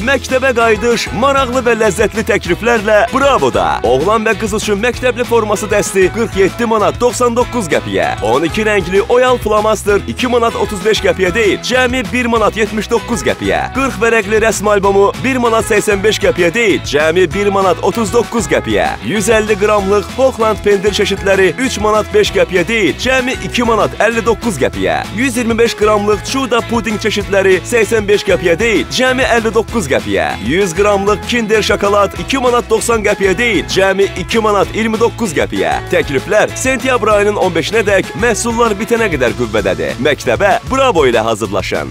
Məktəbə qayıdış maraqlı və ləzzətli təkliflərlə Bravoda. Oğlan və qız üçün məktəbli forması dəsti 47 manat 99 qəpiyə. 12 rəngli oyal flamaster 2 manat 35 qəpiyə deyil, cəmi 1 manat 79 qəpiyə. 40 vərəqli rəsm albomu 1 manat 85 qəpiyə deyil, cəmi 1 manat 39 qəpiyə. 150 qramlıq Hochland pendir çeşidləri 3 manat 5 qəpiyə deyil, cəmi 2 manat 59 qəpiyə. 125 qramlıq Chuda puding çeşidləri 85 qəpiyə deyil, cəmi 59 qəpiyə. 100 qramlıq Kinder şokolad 2 manat 90 qəpiyə deyil, cəmi 2 manat 29 qəpiyə. Təkliflər sentyabr ayının 15-nə dək məhsullar bitənə qədər qüvvədədir. Məktəbə Bravo ilə hazırlaşın.